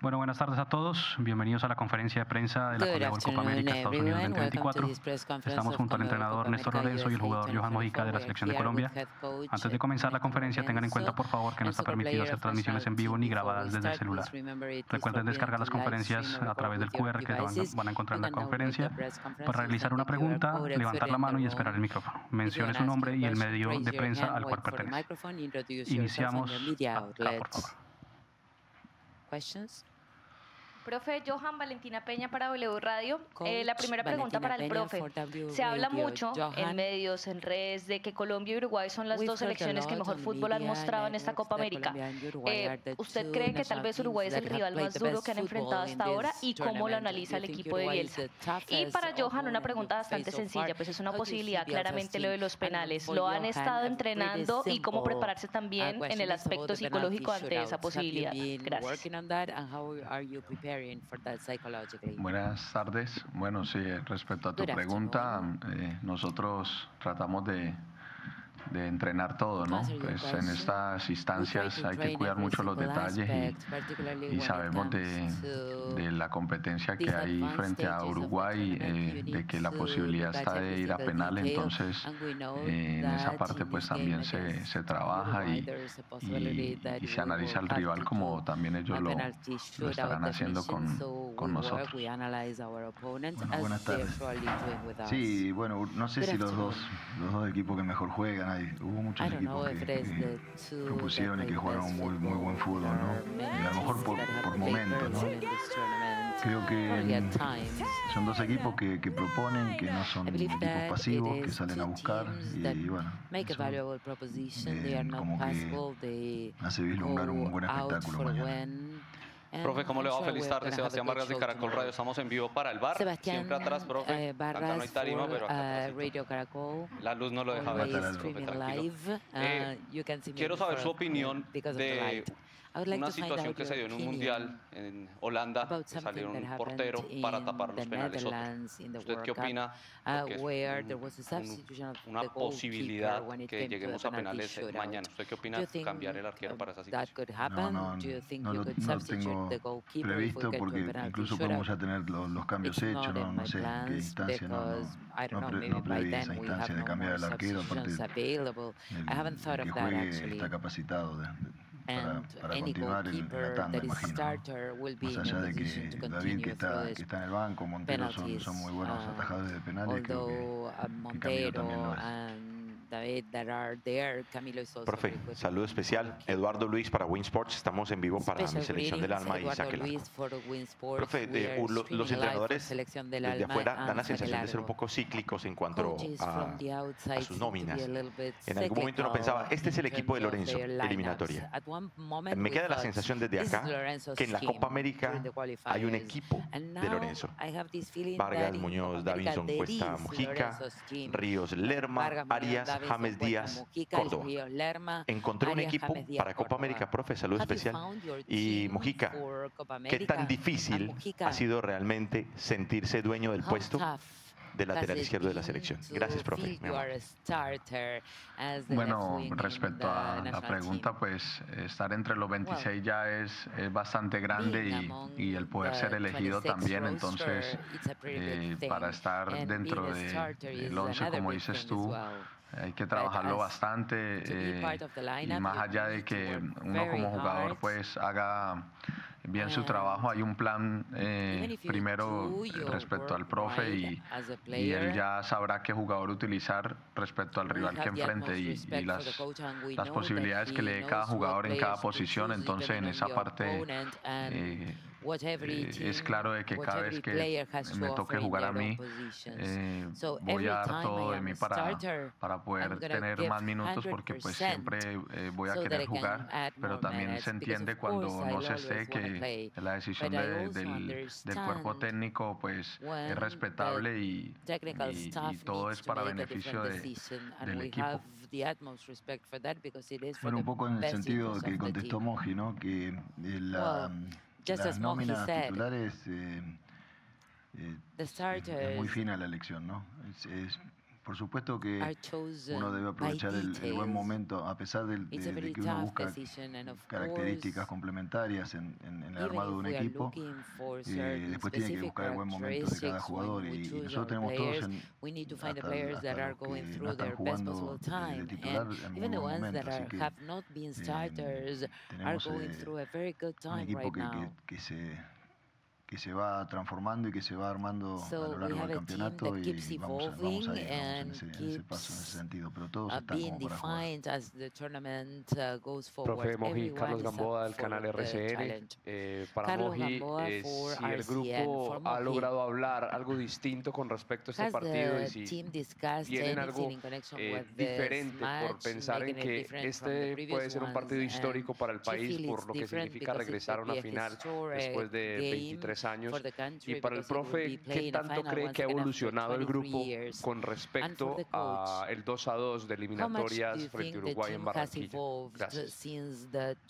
Bueno, buenas tardes a todos. Bienvenidos a la conferencia de prensa de la Copa América Estados Unidos 2024. Estamos junto al entrenador Néstor Lorenzo y el jugador Johan Mojica de la selección de Colombia. Antes de comenzar la conferencia, tengan en cuenta, por favor, que no está permitido hacer transmisiones en vivo ni grabadas desde el celular. Recuerden descargar las conferencias a través del QR que van a encontrar en la conferencia para realizar una pregunta, levantar la mano y esperar el micrófono. Mencione su nombre y el medio de prensa al cual pertenece. Iniciamos. Ah, por favor. Profe Johan Valentina Peña para W Radio. Eh, la primera pregunta para el profe. Se habla mucho en medios, en redes, de que Colombia y Uruguay son las dos selecciones que mejor fútbol han mostrado en esta Copa América. Eh, ¿Usted cree que tal vez Uruguay es el rival más duro que han enfrentado hasta ahora y cómo lo analiza el equipo de Bielsa? Y para Johan una pregunta bastante sencilla, pues es una posibilidad claramente lo de los penales. ¿Lo han estado entrenando y cómo prepararse también en el aspecto psicológico ante esa posibilidad? Gracias. Buenas tardes. Bueno, sí, respecto a tu pregunta, eh, nosotros tratamos de de entrenar todo, ¿no? Pues en estas instancias hay que cuidar mucho los detalles y, y sabemos de, la competencia que hay frente a Uruguay, eh, de que la posibilidad está de ir a penal, entonces eh, en esa parte pues también se, se trabaja y, se analiza al rival como también ellos lo, estarán haciendo con, con nosotros. Bueno, buenas tardes. Sí, bueno, no sé si los dos, los dos equipos que mejor juegan hubo muchos equipos que, que propusieron y que jugaron muy, muy buen fútbol, ¿no? Y a lo mejor por, por momentos, ¿no? Creo que son dos equipos que, que proponen, que no son equipos pasivos, que salen a buscar y, y bueno, eso, eh, como que hace vislumbrar un buen espectáculo mañana. Profe, ¿cómo le va? Feliz tarde. Sebastián Vargas de Caracol Radio. Estamos en vivo para el bar. Sebastián Siempre atrás, profe. Vargas no hay tarima, pero acá atrás. Radio Caracol. La luz no lo deja ver. Profe, eh, quiero saber su opinión de una situación que se dio en un mundial en Holanda, salió un portero para tapar los penales. ¿Usted qué opina? Un, una posibilidad que lleguemos a penales mañana. ¿Usted qué opina cambiar el arquero para esa situación? No, no, no, lo, no tengo previsto porque incluso podemos ya tener los, cambios hechos, no, no, sé en qué instancia, no, no, pre, no preví esa instancia de cambiar el arquero, aparte el, el que juegue está capacitado de, de para, para continuar el, tanda, imagino. Más allá de que David, que está, que está en el banco, Montero son, son um, muy buenos atajadores de penales, que, uh, que Camilo también. David, that are there, Camilo. Profe, saludo especial. Eduardo Luis para Winsports. Estamos en vivo para Special mi selección del alma y Saquel. Profe, los entrenadores selección del desde afuera dan la sensación de ser un poco cíclicos en cuanto a, sus nóminas. En algún momento no pensaba, este es el equipo de Lorenzo, eliminatoria. Me queda la sensación desde acá que en la Copa América hay un equipo de Lorenzo. Vargas, Muñoz, Davinson, Cuesta, Mujica, Ríos, Lerma, Arias, James Díaz Córdoba. Encontré un equipo para Copa América, profe, salud especial. Y Mujica, ¿qué tan difícil ha sido realmente sentirse dueño del puesto? de lateral izquierdo de la selección. Gracias, profe. Bueno, respecto a la pregunta, pues estar entre los 26 ya es, bastante grande y, el poder ser elegido también, entonces eh, para estar dentro del de 11, como dices tú, hay que trabajarlo bastante eh, y más allá de que uno como jugador pues haga bien su trabajo, hay un plan eh, primero respecto al profe y, él ya sabrá qué jugador utilizar respecto al rival que enfrente y, las, posibilidades que le dé cada jugador en cada posición, entonces en esa parte eh, es claro de que cada vez que me toque jugar a mí, eh, voy a dar todo de mí para, para poder tener más minutos porque pues siempre eh, voy a querer jugar, pero también se entiende cuando no se sé que la decisión de, del, del, cuerpo técnico pues es respetable y, y, y, todo es para beneficio de, del equipo. Bueno, un poco en el sentido que contestó Moji, ¿no? que eh, la, Just las as nóminas said, titulares eh, eh, the starters, es muy fina la elección, ¿no? Por supuesto que uno debe aprovechar el, el, buen momento, a pesar de, de, de que uno busca características complementarias en, en, en el armado de un equipo, eh, después tiene que buscar el buen momento de cada jugador. Y, y nosotros tenemos todos en, hasta, hasta los que no están jugando de, titular en muy buen momento. Así que eh, tenemos eh, un equipo que, que, que se que se va transformando y que se va armando so a lo largo del campeonato y vamos a, vamos a en ese, ese, paso, en ese sentido. Pero todos están como para jugar. Profe Moji, Carlos Gamboa del canal RCN. Eh, para Moji, eh, si el grupo ha logrado hablar algo distinto con respecto a este partido y si tienen algo eh, diferente por pensar en que este puede ser un partido histórico para el país por lo que significa regresar a una final después de 23 23 años. Y para el profe, ¿qué tanto cree que ha evolucionado el grupo con respecto al 2 a 2 de eliminatorias frente a Uruguay en Barranquilla? Gracias.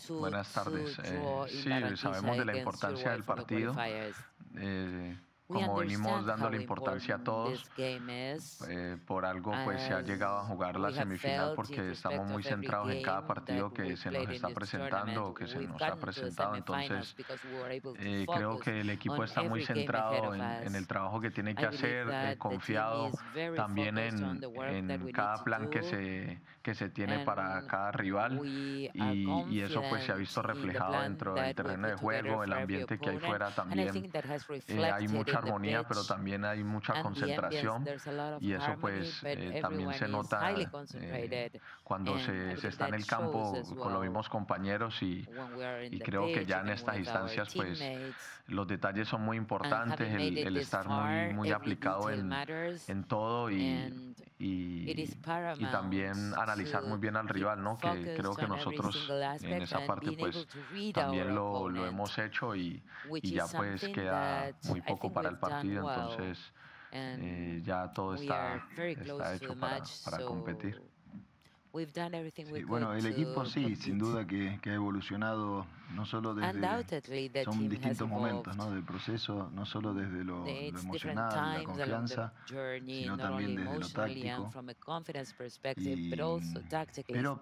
Buenas tardes. Eh, sí, sabemos de la importancia del partido. Eh, como venimos dándole importancia a todos, eh, por algo pues se ha llegado a jugar la semifinal porque estamos muy centrados en cada partido que se nos está presentando o que se nos ha presentado. Entonces, eh, creo que el equipo está muy centrado en, el trabajo que tiene que hacer, eh, confiado también en, en, cada plan que se, que se tiene para cada rival y, eso pues se ha visto reflejado dentro del terreno de juego, el ambiente que hay fuera también. Eh, hay mucha armonía, pero también hay mucha concentración y eso pues eh, también se nota eh, cuando se, está en el campo con los mismos compañeros y, creo que ya en estas instancias pues los detalles son muy importantes, el, estar muy, muy aplicado en, todo y, y, también analizar muy bien al rival, ¿no? que creo que nosotros en esa parte pues también lo, lo hemos hecho y, ya pues queda muy poco para el partido, entonces... Eh, ya todo está, está hecho para competir. Sí, bueno, el equipo sí, sin duda que, que, ha evolucionado no solo desde son distintos momentos ¿no? del proceso, no solo desde lo, lo emocional, la confianza, sino también desde lo táctico. Y, pero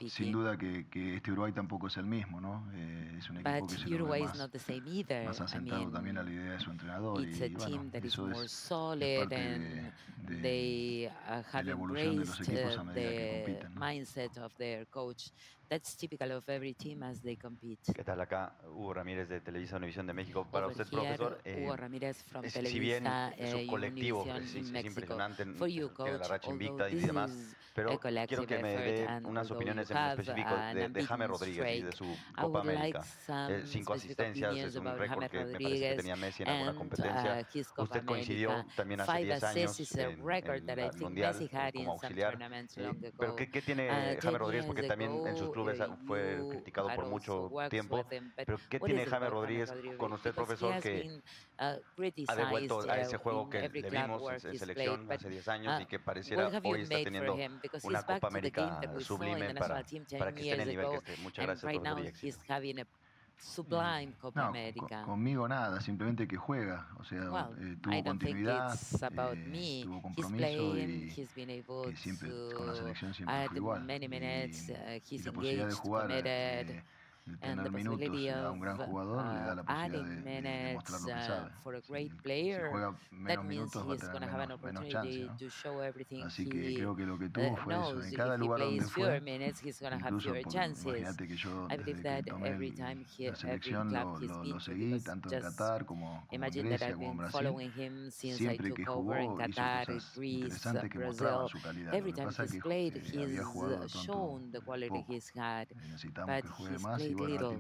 sin duda que, que, este Uruguay tampoco es el mismo, ¿no? Eh, es un equipo que se lo ve más, más asentado I mean, también a la idea de su entrenador y, y bueno, eso es, parte de, de, de, la evolución de los equipos a medida que compiten. ¿no? of their coach. That's typical of every team as they compete. ¿Qué tal acá? Hugo Ramírez de Televisa Univisión de México. Para Over usted, profesor. Hugo eh, Ramírez from es, Televisa, si bien es un colectivo, es, es, impresionante For you, eh, coach, la racha invicta y demás, pero quiero que me dé unas opiniones en específico de, de Rodríguez y de su Copa América. Eh, cinco asistencias, es un récord que me parece que tenía Messi en alguna competencia. Uh, usted coincidió también hace 10 años en, en el Mundial como auxiliar. Eh, pero ¿qué, ¿qué, tiene James Rodríguez? Porque también en sus Ah, fue criticado por mucho tiempo. Pero ¿qué tiene James Rodríguez con usted, profesor, que ha devuelto a ese juego que le vimos en selección hace 10 años y que pareciera hoy está teniendo una Copa América sublime para, que esté en el nivel que esté? Muchas gracias, profesor. Sublime Copa no, América. Conmigo nada, simplemente que juega. O sea, eh, tuvo I don't continuidad, think it's about eh, me. tuvo compromiso he's playing, y, he's been able siempre, to, con la selección siempre igual. Many minutes, uh, he's la posibilidad engaged, de jugar, and the possibility eh, of uh, adding minutes uh, for a great player, that means he's going to have an opportunity to show everything he que uh, knows. If he plays fewer minutes, he's going to have fewer chances. I believe that every time he, every club he's been seguí, tanto en Qatar como, como en Grecia, como en Brasil. Siempre que jugó, hizo cosas interesantes que mostraban su calidad. Lo que pasa es he's había jugado uh, tanto, poco. little,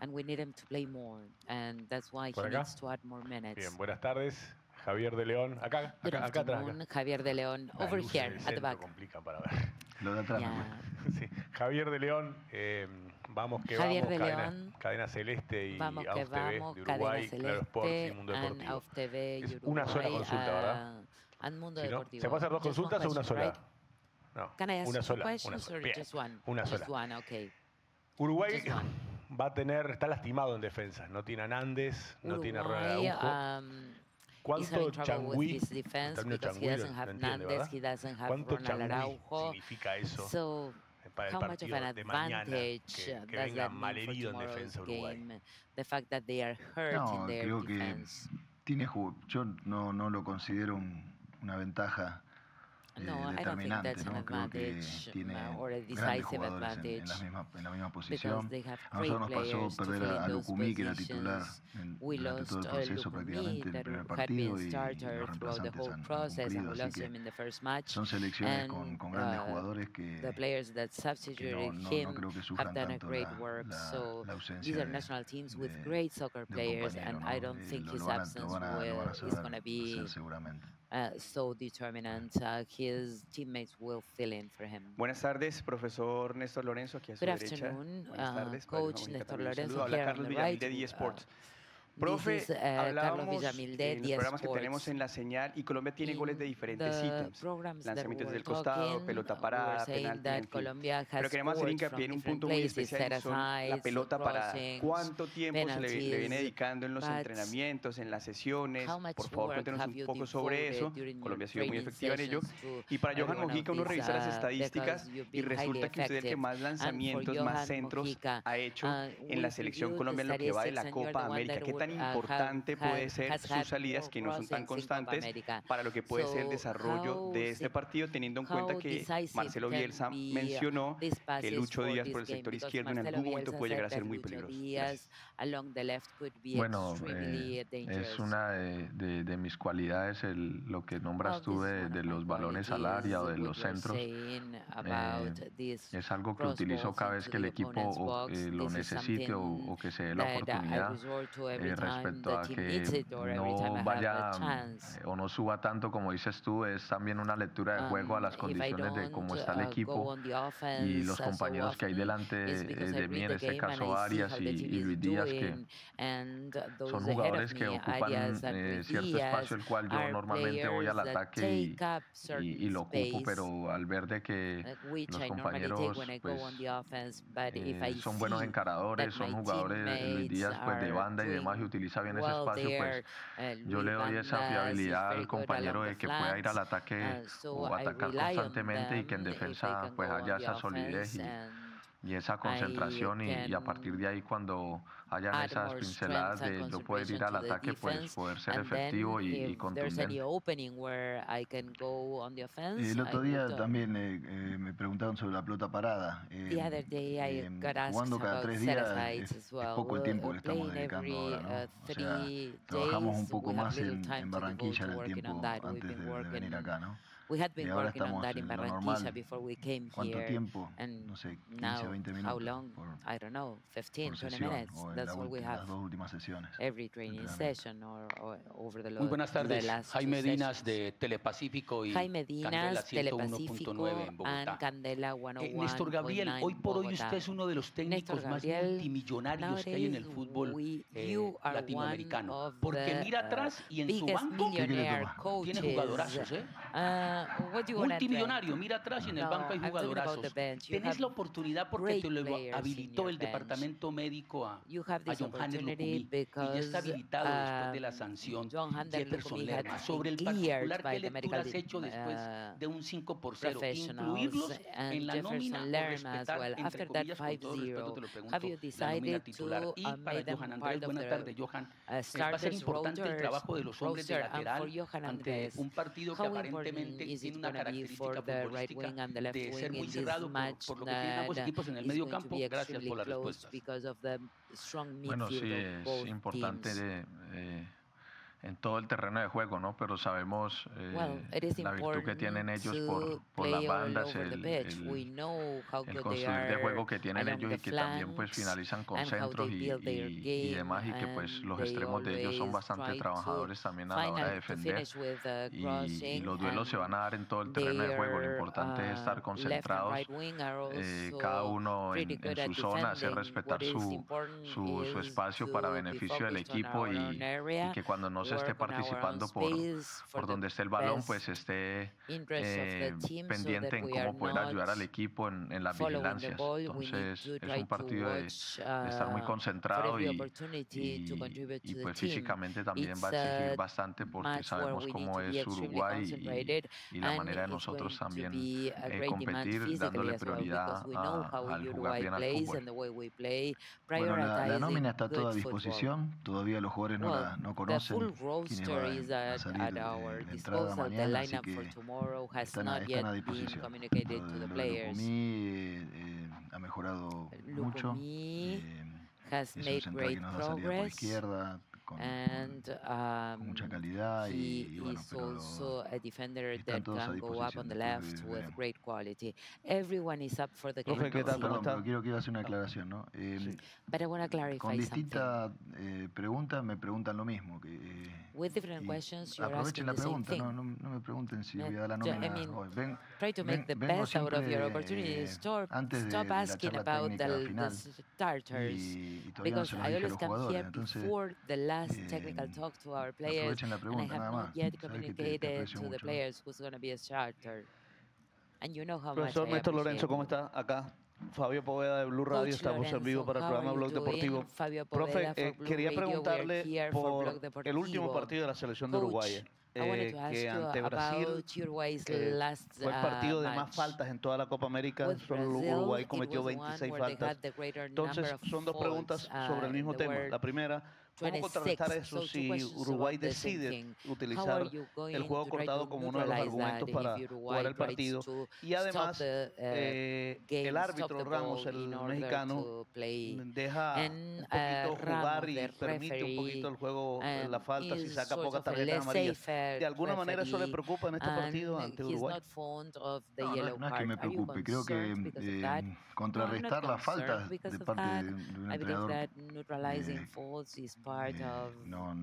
and we need him to play more, and that's why he needs to add more minutes. Bien, buenas tardes. Javier de León, acá, acá, acá atrás. Javier de León, over here, at back. atrás. Javier de León, eh, vamos que vamos, cadena, Celeste y Uruguay, Claro y Mundo Deportivo. Una sola consulta, ¿verdad? Ah, ¿Se puede dos consultas o una sola? No, una sola, una sola. Uruguay va a tener, está lastimado en defensa. No tiene a Nández, no tiene a um, Ronald um, ¿Cuánto Changui? ¿Cuánto Araujo? significa eso? So, para el partido much of an de mañana que, uh, que venga malherido en defensa Uruguay. The fact that they are hurt no, in their creo defense. que tiene yo no, no lo considero un, una ventaja No, I don't think that's an advantage uh, or a decisive advantage. en, en, same misma, en misma posición. A nosotros nos pasó perder a, a Lukumi, que era titular en, durante todo el proceso prácticamente el primer partido y los reemplazantes han, cumplido, así que son selecciones con, con grandes jugadores que, que no, no, no creo que sufran tanto la. I don't think his absence will, is going to be uh, so determinant. Uh, his teammates will fill in for him. Buenas tardes, profesor Néstor Lorenzo, aquí a su Good derecha. Afternoon, Buenas uh, coach Néstor Lorenzo. Habla Carlos Villamil right. de. Uh, Profe, is, uh, hablábamos en los programas que tenemos en la señal y Colombia tiene goles de diferentes ítems. Lanzamientos desde el costado, pelota parada, penalti. Pero queremos hacer hincapié en un punto muy especial, son la pelota parada. ¿Cuánto tiempo se le, viene dedicando en los entrenamientos, en las sesiones? Por favor, cuéntenos un poco sobre eso. Colombia ha sido muy efectiva en ello. Y para Johan Mojica, uno revisa las estadísticas y resulta que usted es el que más lanzamientos, más centros ha hecho en la selección Colombia en lo que va de la Copa América. ¿Qué tan importante puede ser sus salidas que no son tan constantes para lo que puede ser el desarrollo de este partido, teniendo en cuenta que Marcelo Bielsa mencionó que el Lucho Díaz por el sector izquierdo en algún momento puede llegar a ser muy peligroso. Bueno, eh, es una de, de, de mis cualidades el, lo que nombras tú de, de los balones al área o de los centros. Eh, es algo que utilizo cada vez que el equipo eh, lo necesite o, o, que se dé la oportunidad respecto a que no vaya mm, eh, o no suba tanto como dices tú, es también una lectura de juego a las condiciones de cómo está el equipo y los compañeros que hay delante eh, de mí, en este caso Arias y, Luis Díaz, que son jugadores que ocupan eh, cierto espacio el cual yo normalmente voy al ataque y, y lo ocupo, pero al ver de que los compañeros pues, eh, son buenos encaradores, son jugadores, Luis Díaz, pues de banda y demás utiliza bien ese espacio, pues yo le doy esa fiabilidad al compañero de que pueda ir al ataque o atacar constantemente y que en defensa pues haya esa solidez y y esa concentración y, y, a partir de ahí cuando hayan esas pinceladas de yo poder ir al ataque pues poder ser efectivo y, y contundente. Offense, el otro día también eh, eh, me preguntaron sobre la pelota parada. Eh, jugando cada tres días es, es, poco el tiempo que estamos dedicando ahora. ¿no? O sea, trabajamos un poco más en, en Barranquilla en el tiempo antes de, de venir acá, ¿no? We had been working on that in Barranquilla before we came ¿Cuánto here. Tiempo? And no sé, 15, now, 20 minutos how long? Por, I don't know, 15, 20 minutes. That's all we have. Every training session or, or over the Muy buenas tardes. Jaime Dinas de Telepacífico y Jaime Dinas, Candela 101.9 en Bogotá. Candela 101 eh, Néstor Gabriel, hoy por hoy usted es uno de los técnicos Gabriel, más multimillonarios que hay en el fútbol we, eh, latinoamericano. Porque mira atrás y en su banco tiene jugadorazos, ¿eh? Uh, multimillonario. Mira atrás y en el banco hay jugadorazos. Tenés la oportunidad porque te lo habilitó el departamento médico a, John Y ya está habilitado después de la sanción Jefferson Lerma. Sobre el particular, ¿qué lectura has hecho después de un 5 por 0? Incluirlos en la nómina o entre comillas. Y para Johan Andrés, buenas tardes, Johan. De que tiene una característica futbolística de ser muy cerrado, por, lo que tienen ambos equipos en el medio campo. Gracias por la respuesta. Bueno, sí, es importante en todo el terreno de juego, ¿no? Pero sabemos eh, la virtud que tienen ellos por, por las bandas, el, el, el construir de juego que tienen ellos y que también pues finalizan con centros y, y, demás y que pues los extremos de ellos son bastante trabajadores también a la hora de defender y, los duelos se van a dar en todo el terreno de juego. Lo importante es estar concentrados, eh, cada uno en, su zona, hacer respetar su, su, su espacio para beneficio del equipo y, que cuando no se esté participando por, por donde esté el balón, pues esté eh, pendiente en cómo poder ayudar al equipo en, en las vigilancias. Entonces es un partido de, de estar muy concentrado y, y, y pues físicamente también va a exigir bastante porque sabemos cómo es Uruguay y, y la manera de nosotros también eh, competir dándole prioridad a, al jugar bien al fútbol. Bueno, la, la, nómina está toda a disposición, todavía los jugadores no la no conocen, roster is at, at our disposal. The lineup for tomorrow has not yet been communicated to the players. Lucumí has made great progress and, um. He is also a defender that can go up on the left with great quality. Everyone is up for the game. ¿qué tal? Quiero, una ah, aclaración. ¿no? Eh, sí. But I want to clarify con distintas eh, preguntas me preguntan lo mismo. Que, eh, with different questions, you're aprovechen la pregunta. No, no, no, me pregunten si no, voy a dar la nómina. I mean, hoy. Ven, try to make ven, the best out of your opportunity. Eh, stop, antes de, asking about the, the starters. Y, y because no I always come here before the last past eh, technical em, talk to our players. Aprovechen la pregunta, and I have nada not yet communicated te, te to the players who's going to be a starter. And you know how Profesor much Néstor Lorenzo, ¿cómo está? Acá. Fabio Poveda de Blue Radio, Coach estamos Lorenzo, en vivo para el programa eh, Blog Deportivo. Fabio Profe, eh, quería preguntarle por el último partido de la selección Coach, de Uruguay, eh, que ante Brasil last, uh, fue el partido de uh, más faltas en toda la Copa América, solo Uruguay cometió 26 faltas. Entonces, son dos preguntas sobre el uh, mismo tema. La primera, ¿Cómo contrarrestar eso si Uruguay decide utilizar el juego cortado como uno de los argumentos para jugar el partido? Y además, eh, el árbitro Ramos, el mexicano, deja un poquito jugar y permite un poquito el juego, eh, la falta, si saca pocas tarjetas amarillas. ¿De alguna manera eso le preocupa en este partido ante Uruguay? No, no, no es que me preocupe, creo que eh, contrarrestar las faltas de parte de un entrenador eh, part of no,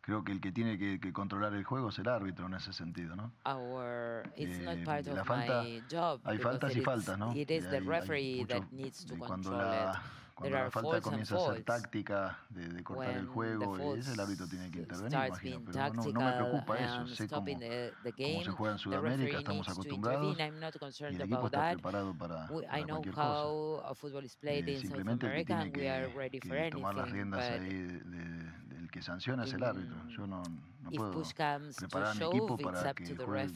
creo que el que tiene que, que, controlar el juego es el árbitro en ese sentido, ¿no? Our, it's eh, not part of falta, my job. Hay faltas y faltas, ¿no? It is y the hay, referee mucho, that needs to control la, it cuando There la falta comienza a ser táctica de, de cortar el juego, y ese el árbitro tiene que intervenir, imagino. Pero no, no, me preocupa eso. Sé cómo, cómo, se juega en Sudamérica, estamos acostumbrados y el equipo está preparado para, para cualquier cosa. Eh, simplemente el que tiene que, que tomar las riendas ahí del de, de, que sanciona es el árbitro. Yo no, no puedo preparar mi equipo para que juegue.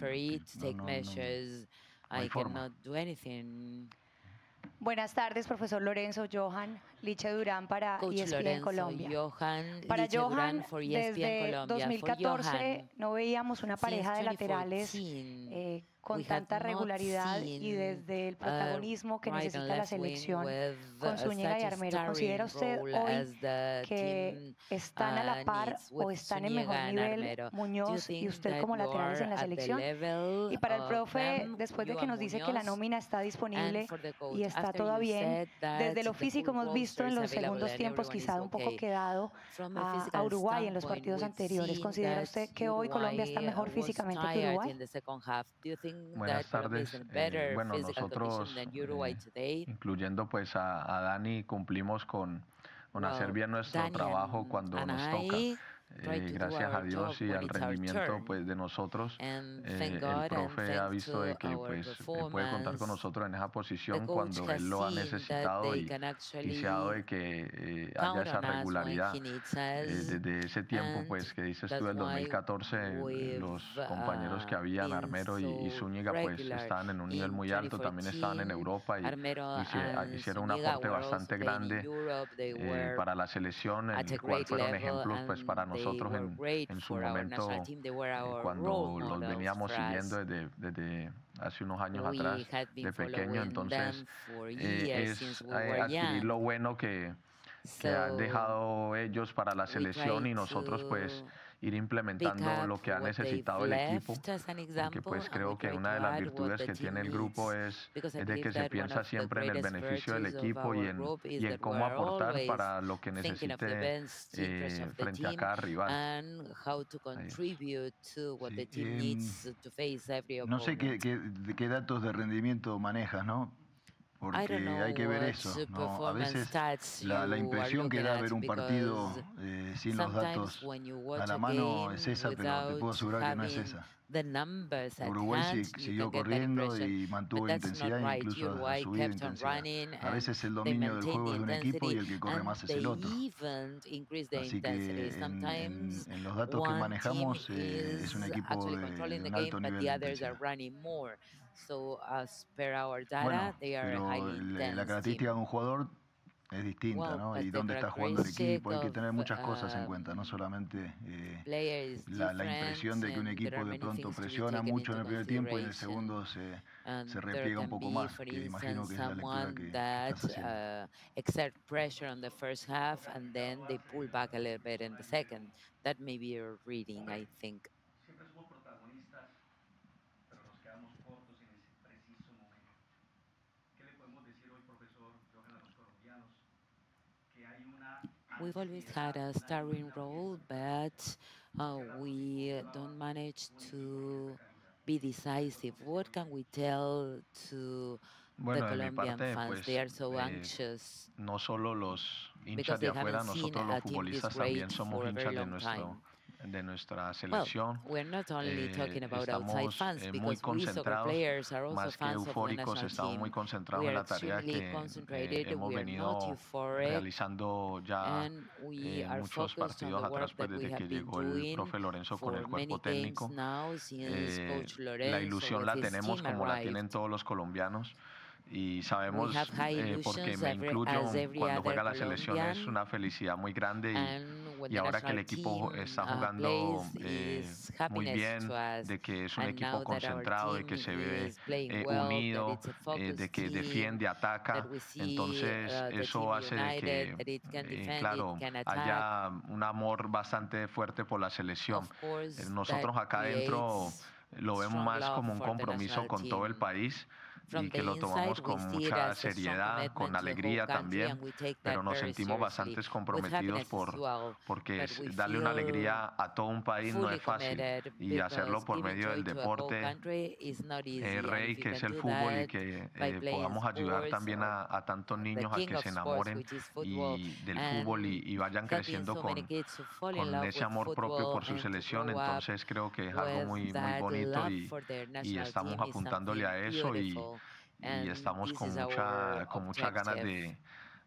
No, no, no, no hay forma. Buenas tardes, profesor Lorenzo Johan Liche Durán para Coach ESPN Lorenzo, Colombia. Johan, para Liche Johan, Durán desde 2014 no veíamos una pareja de laterales con tanta regularidad y desde el protagonismo que necesita la selección con Zúñiga y Armero. ¿Considera usted hoy que están a la par o están en mejor nivel Muñoz y usted como laterales en la selección? Y para el profe, después de que nos dice que la nómina está disponible y está todo bien, desde lo físico hemos visto en los segundos tiempos quizá un poco quedado a Uruguay en los partidos anteriores. ¿Considera usted que hoy Colombia está mejor físicamente que Uruguay? Buenas tardes. Eh, bueno, nosotros, eh, incluyendo pues a, Dani, cumplimos con, con hacer bien nuestro trabajo cuando nos toca. Eh, gracias a Dios y al rendimiento pues, de nosotros, eh, el profe ha visto de que pues, puede contar con nosotros en esa posición cuando él lo ha necesitado y, y se ha dado de que eh, haya esa regularidad. Eh, desde ese tiempo pues, que dices tú, del 2014, los compañeros que habían, Armero y, Zúñiga, pues estaban en un nivel muy alto, también estaban en Europa y, y ah, hicieron un aporte bastante grande para la selección. en el cual fueron ejemplos pues, para nosotros nosotros en, en su momento, eh, cuando los veníamos siguiendo desde, desde hace unos años atrás, de pequeño, entonces eh, es eh, adquirir lo bueno que que han dejado ellos para la selección y nosotros pues ir implementando lo que ha necesitado el equipo. Porque pues creo que una de las virtudes que tiene el grupo es, es de que se piensa siempre en el beneficio del equipo y en, y en cómo aportar para lo que necesite eh, frente a cada rival. Sí. Em, no sé qué, qué, qué datos de rendimiento manejas, ¿no? Porque hay que ver eso. ¿no? A veces la, la impresión que da ver un partido eh, sin los datos a la mano es esa, pero te puedo asegurar que no es esa. Uruguay siguió corriendo y mantuvo intensidad, incluso subió intensidad. A veces el dominio del juego es de un equipo y el que corre más es el otro. Así que en, en, en los datos que manejamos eh, es un equipo de, de un alto nivel de intensidad. Bueno, pero la característica de un jugador es distinta, ¿no? Y dónde está jugando el equipo, hay que tener muchas cosas en cuenta, no solamente eh, la, la, impresión de que un equipo de pronto presiona mucho en el primer tiempo y en el segundo se, se repliega un poco más, que imagino que es la lectura que, que estás haciendo. exert pressure on the first half and then they pull back a little bit in the second. That may be your reading, I think. We've always had a starring role, but uh, we don't manage to be decisive. What can we tell to Bueno, the Colombian parte, fans? pues, they are so eh, anxious no solo los hinchas de they afuera, nosotros los futbolistas también somos hinchas de, nuestro, time. De nuestra selección. we're not only Eh, talking about outside estamos fans eh, muy concentrados, más que eufóricos, estamos muy concentrados en la tarea que eh, hemos venido realizando ya eh, muchos focused on partidos the atrás, pues desde que llegó el profe Lorenzo con el cuerpo técnico. now Eh, la ilusión la tenemos como la tienen todos los colombianos y sabemos, porque me incluyo, cuando juega la selección es una felicidad muy grande y, y ahora que el equipo está uh, jugando eh, muy bien, de que es un equipo concentrado, de que se ve eh, unido, eh, de que defiende, ataca, entonces uh, eso hace de que, eh, claro, haya un amor bastante fuerte por la selección. Nosotros acá adentro lo vemos más como un compromiso con todo el país y que lo tomamos con mucha seriedad, con alegría también, pero nos sentimos bastante comprometidos por, porque darle una alegría a todo un país no es fácil y hacerlo por medio del deporte eh, rey que es el fútbol y que eh, podamos ayudar también a, a tantos niños a que se enamoren y del fútbol y, y vayan creciendo con, con ese amor propio por su selección, entonces creo que es algo muy, muy bonito y, y estamos apuntándole a eso y, y and estamos con, mucha, con muchas ganas de,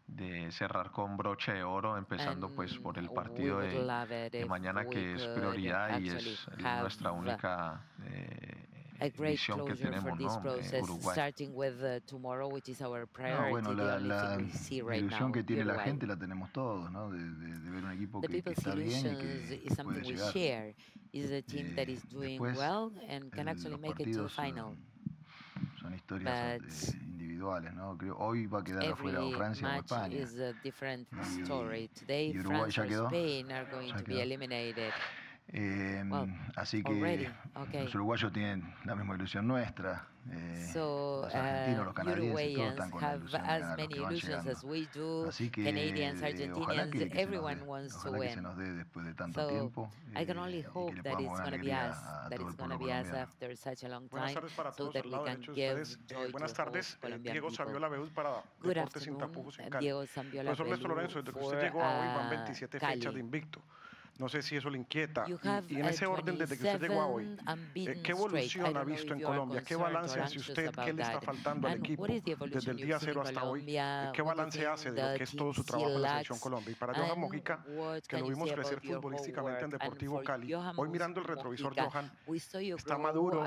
de cerrar con broche de oro, empezando pues por el we partido de, de mañana we que es prioridad y es nuestra única eh, a great visión que closure for tenemos, this ¿no? Eh, process, Uruguay. starting with uh, tomorrow, which is our No, bueno, la, la we right ilusión now, que tiene la gente la tenemos todos, ¿no? De, de- de ver un equipo que, que está bien y que, is que something puede we llegar. share. Is a team that Eh, is doing después, well and can el- actually los make it to the partidos final. son, son historias But individuales, ¿no? Creo hoy va a quedar afuera o Francia o España. is a different story. Today, y Uruguay France ya quedó. Spain are going to be eliminated. Eh, Well, así que already, okay. los uruguayos tienen la misma ilusión nuestra. Eh, So los argentinos, uh, los canadienses, todos Uruguayans están con la have ilusión de as ganar los many que van illusions llegando. as we do. Así que Canadians, eh, ojalá Argentinians, que, que se nos everyone dé, wants to ojalá que se win. nos dé después de tanto So tiempo. I can eh, only y que hope le that podamos it's dar going to be alegría us, a that todo it's el going to pueblo be us colombiano. after such a long Buenas time, tardes para so todos that al we lado can derecho de give ustedes. Eh, joy to buenas the whole tardes, eh, Colombian Diego people. Saviola Beus para Good Deportes Sin afternoon, Tapujos en uh, Cali. Diego Saviola Profesor Néstor Belú Lorenzo, desde que for, usted llegó a hoy van uh, 27 fechas de Cali. invicto. No sé si eso le inquieta. Y- en ese orden, desde que usted llegó a hoy, 27 eh, ¿qué evolución ha visto en Colombia? ¿Qué balance hace usted? ¿Qué le está faltando al equipo desde el día cero hasta hoy? ¿Qué balance hace de lo que es todo su trabajo en la selección? Colombia? Y para Johan Mojica, que lo vimos crecer futbolísticamente en Deportivo Cali. Hoy mirando el retrovisor, Johan, está maduro. uh,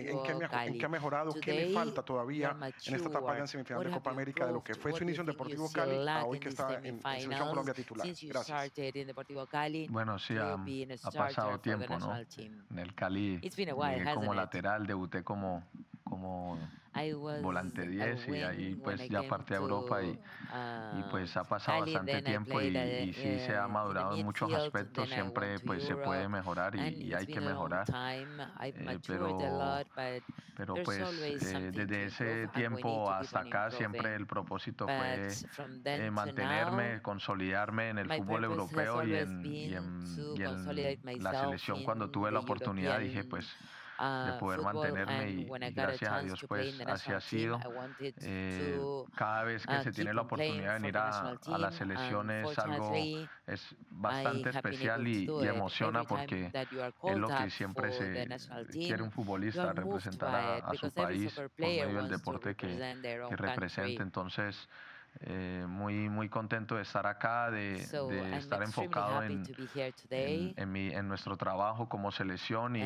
Eh, ¿En qué, mejo- en qué ha mejorado? ¿Qué le falta todavía en esta etapa en semifinal de Copa América de lo que fue su inicio en Deportivo Cali a hoy que está en, en Selección Colombia titular? Gracias. Bueno, sí, ha, ha pasado tiempo, ¿no? En el Cali It's been a while, llegué como it? lateral, debuté como, como volante a 10 y ahí pues ya partí a Europa y, y uh, pues ha pasado bastante tiempo y, y sí se uh, ha in madurado en muchos aspectos, siempre pues se puede mejorar y, y hay que mejorar. Eh, pero, pero pues eh, desde ese tiempo hasta acá siempre el propósito fue eh, mantenerme, consolidarme en el fútbol europeo y en, en, en la selección cuando tuve la oportunidad dije pues de poder mantenerme y, gracias a Dios pues así ha sido. Eh, cada vez que se tiene la oportunidad de venir a, a la selección es algo es bastante especial y, y emociona porque es lo que siempre se quiere un futbolista representar a, a su país por medio del deporte que, que representa. Entonces, eh, muy, muy contento de estar acá, de, de estar enfocado en, en, en, mi, en, nuestro trabajo como selección y,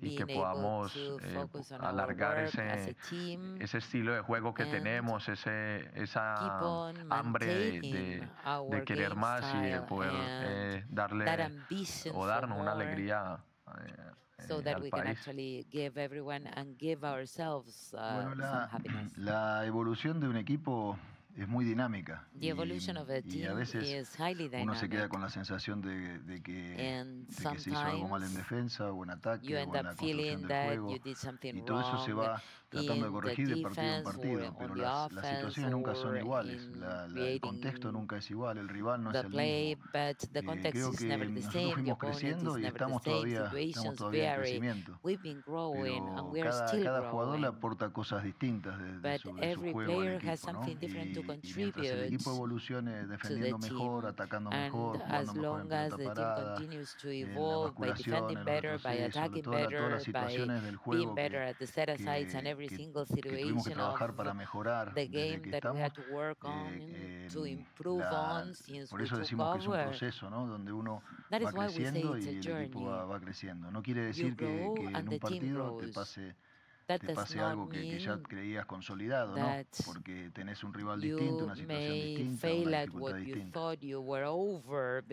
y que podamos eh, alargar ese, ese estilo de juego que tenemos, ese, esa hambre de, de, de, querer más y de poder eh, darle o darnos una alegría. Eh, so that we can actually give everyone and give ourselves uh, bueno, la, some happiness. La evolución de un equipo es muy dinámica. The evolution y, of a y team a veces is highly uno se queda dynamic. con la sensación de, de que, de que se hizo algo mal en defensa o en ataque o en la construcción del juego. Y todo eso se va tratando de corregir de partido en partido, pero las, las situaciones nunca son iguales. in La- la- el contexto nunca es igual, el rival no es el play, mismo. Eh, creo que nosotros fuimos creciendo y estamos todavía, estamos todavía en crecimiento. We've been growing and Pero cada, still cada jugador aporta cosas distintas de, su, de su every juego al player has equipo, ¿no? something different to Y, y mientras el contribute equipo evolucione defendiendo mejor, atacando mejor, jugando mejor en pelota parada, en la en los retrocesos, todas las situaciones del juego que, que- every single que tuvimos que situation trabajar para mejorar the game que that we had estamos. to work on eh, to improve la- on since por eso decimos que es un proceso, ¿no? Donde uno That va creciendo y el equipo va, va creciendo. No quiere You decir que, en un partido te pase te pase algo que, que ya creías consolidado, ¿no? Porque tenés un rival distinto, una situación distinta, una dificultad distinta.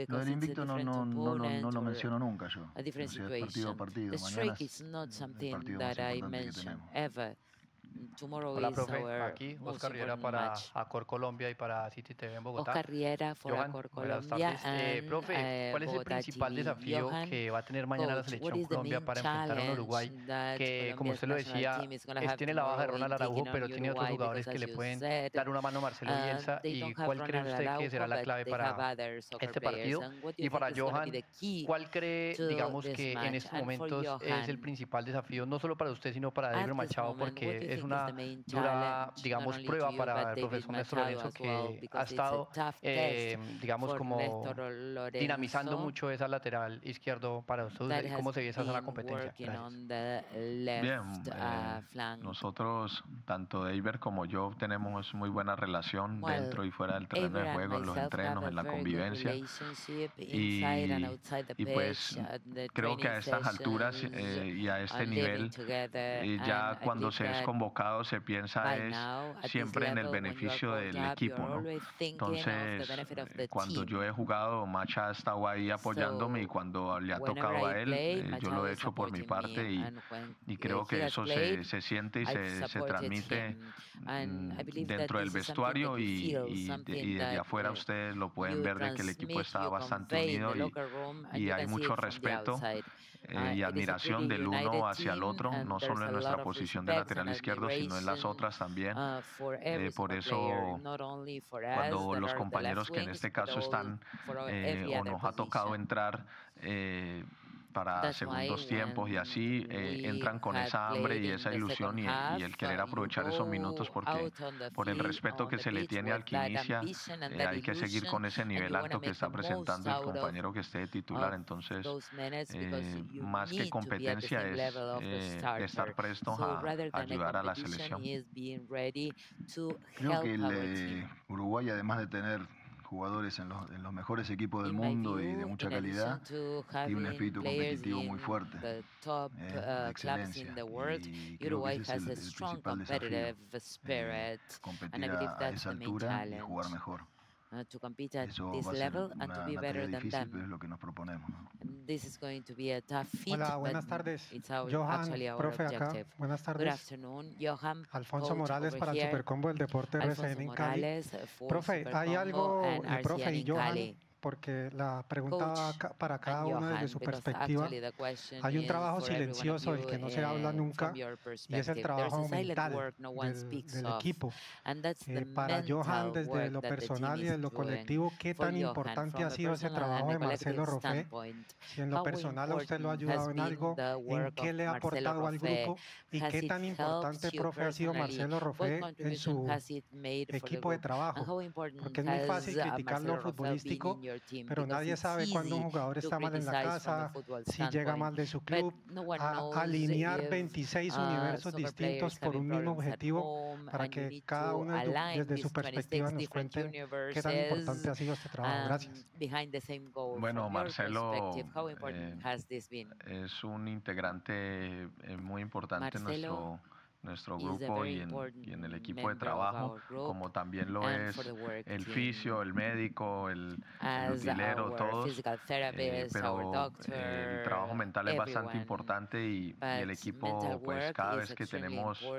Lo del invicto no, no, no, no lo menciono nunca yo. O sea, partido a partido. Mañana es el partido más importante que tenemos. Tomorrow Hola, is profe. our Aquí Oscar Riera para match. Acor Colombia y para City TV en Bogotá. Oscar Riera for Johan, buenas Colombia. Eh, profe, eh, ¿cuál es el principal TV? desafío Johan, que va a tener mañana la coach, selección Colombia para enfrentar a un Uruguay que, como usted lo decía, tiene la baja de Ronald Araujo, pero tiene otros jugadores que le pueden dar una mano a Marcelo uh, Bielsa y cuál cree usted que será la clave para este partido y para Johan, ¿cuál cree, digamos, que en estos momentos es el principal desafío, no solo para usted, sino para David Machado, porque es una main dura, digamos, prueba para el profesor Néstor Lorenzo, que ha estado, eh, digamos, como dinamizando mucho esa lateral izquierdo para usted. that ¿Cómo se ve esa competencia? Bien, eh, uh, flank. nosotros, tanto David como yo, tenemos muy buena relación dentro y fuera del terreno de juego, en los entrenos, en la convivencia. Y, y pues creo que a estas alturas eh, y a este nivel, together, eh, ya cuando se es that se piensa es siempre en el beneficio del equipo, ¿no? Entonces, cuando yo he jugado, Macha ha estado ahí apoyándome y cuando le ha tocado a él, eh, yo lo he hecho por mi parte y, creo que eso se, se siente y se, transmite mm, dentro del vestuario y, desde afuera ustedes lo pueden ver de que el equipo está bastante unido y, hay mucho respeto. Eh, Uh, y admiración del uno hacia el otro, no solo en nuestra posición de lateral izquierdo, sino en las otras también. uh, Eh, por eso, cuando los compañeros que en este caso están eh, o nos ha tocado entrar eh, para segundos tiempos y así eh, entran con esa hambre y esa ilusión y, y el querer aprovechar you esos minutos porque por el respeto que se le tiene al que inicia, eh, hay que seguir con ese nivel alto que está presentando el compañero que esté de titular. Entonces, eh, más que competencia es eh, estar prestos So a ayudar a la selección. Creo que el, eh. Uruguay, además de tener jugadores en los, en los mejores equipos del mundo y de mucha calidad, tiene un espíritu competitivo muy fuerte, the top eh, de uh, excelencia. in the world, Y creo que Uruguay es has el, a el strong principal desafío, competitive spirit, and I competir believe a, a that's esa the main altura y jugar mejor. Uh, to compete at Eso this level and to be better than difícil, them. pero es lo que nos proponemos. ¿no? And This is going to be a tough feat, Hola, but buenas tardes. it's our, Johan, actually our profe acá. objective. Buenas Good tardes. afternoon, Johan. Alfonso Morales para el. Supercombo del Deporte RCN en Cali. Uh, Profe, hay algo, and eh, profe y Johan, Cali. Porque la pregunta Coach para cada uno desde su perspectiva. Hay un trabajo silencioso del que no se habla eh, nunca y es el trabajo mental no del, del equipo. and that's Eh, para Johan, desde lo personal y is de lo colectivo, ¿qué tan importante ha sido ese trabajo de Marcelo standpoint, Si en lo personal a usted lo ha ayudado en algo, ¿en qué le ha aportado al grupo y qué tan importante, profe, ha sido? Marcelo Rofé en su equipo de trabajo? Porque es muy fácil uh, criticar lo futbolístico? Pero nadie sabe cuándo un jugador está mal en la casa, si llega mal de su club, a alinear if 26 uh, universos distintos por un mismo objetivo para que cada uno desde su perspectiva 26 nos cuenten qué tan importante ha sido este trabajo. um, Gracias. Bueno, Marcelo eh, es un integrante eh, muy importante en nuestro, nuestro grupo y en, important y en el equipo de trabajo, como también lo es el fisio, el médico, el, el utilero, todos. eh, pero doctor, eh, el trabajo mental es bastante importante y, y el equipo, pues cada vez que tenemos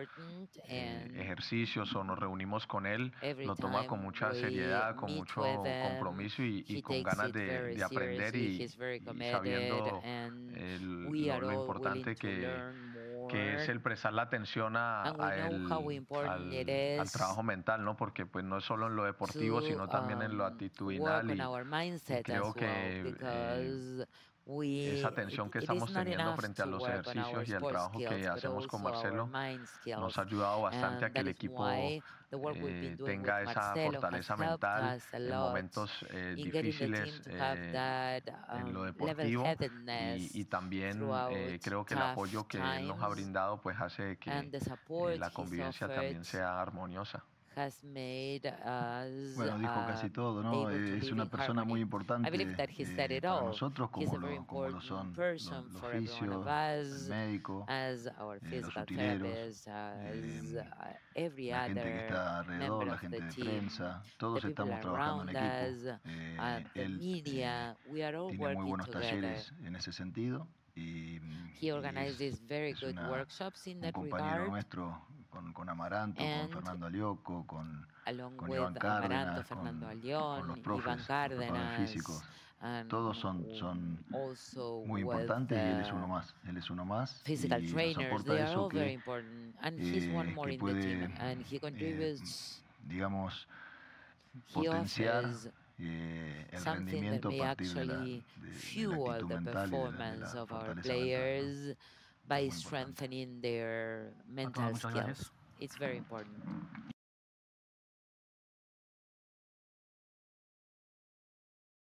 eh, ejercicios o nos reunimos con él, lo toma con mucha seriedad, con mucho compromiso y, con ganas de, aprender y, sabiendo el- lo, importante que, que es el prestar la atención a, a el- al, trabajo mental, ¿no? Porque pues no es solo en lo deportivo, to, sino también en lo um, actitudinal y, creo que well eh, we esa atención que it, estamos teniendo frente a los ejercicios y al sports trabajo skills, que hacemos con Marcelo nos ha ayudado bastante a que el equipo eh, tenga esa fortaleza mental en momentos eh, difíciles eh, en lo um, deportivo y, y también eh, creo que el apoyo que él nos ha brindado pues hace que la convivencia también sea armoniosa. Has made us Bueno, dijo uh, casi todo, ¿no? Eh, Es una persona muy importante eh, para nosotros como lo, como lo important son los, los fisios, el médico, as our eh, los utileros, eh, uh, every la gente que está alrededor, la gente de prensa, todos estamos trabajando en equipo. us, Eh, uh, él media, we are all tiene muy buenos talleres en ese sentido y, He y organized es, very good workshops in that regard. nuestro con, con Amaranto, con And Fernando Alioco, con, Iván Amaranto, Cárdenas, Fernando con, los Iván profes, los preparadores Cárdenas, físicos. and Todos son, son muy importantes y él es uno más. Él es uno más physical y trainers. They are eso all very que, important, and he's one eh, more que in the team, puede, and he eh, contributes. digamos, He potenciar eh, el something that rendimiento may a partir de la, actually de- de la fuel actitud the mental y de la, de performance la of our fortaleza mental. ¿No? players by muy importante. strengthening their mental muchas skills. gracias. It's very important.